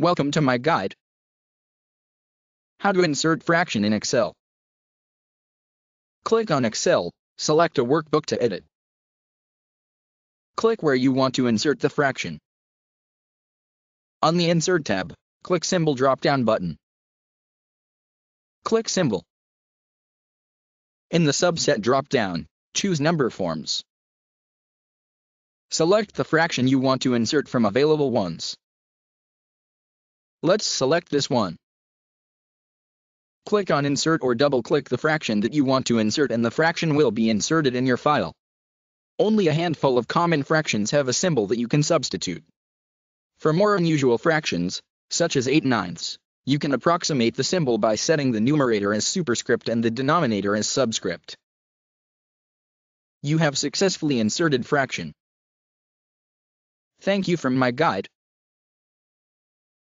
Welcome to MyGuide. How to insert fraction in Excel. Click on Excel, select a workbook to edit. Click where you want to insert the fraction. On the Insert tab, click Symbol drop-down button. Click Symbol. In the subset drop-down, choose Number Forms. Select the fraction you want to insert from available ones. Let's select this one. Click on Insert or double-click the fraction that you want to insert and the fraction will be inserted in your file. Only a handful of common fractions have a symbol that you can substitute. For more unusual fractions, such as 8 ninths, you can approximate the symbol by setting the numerator as superscript and the denominator as subscript. You have successfully inserted fraction. Thank you from MyGuide.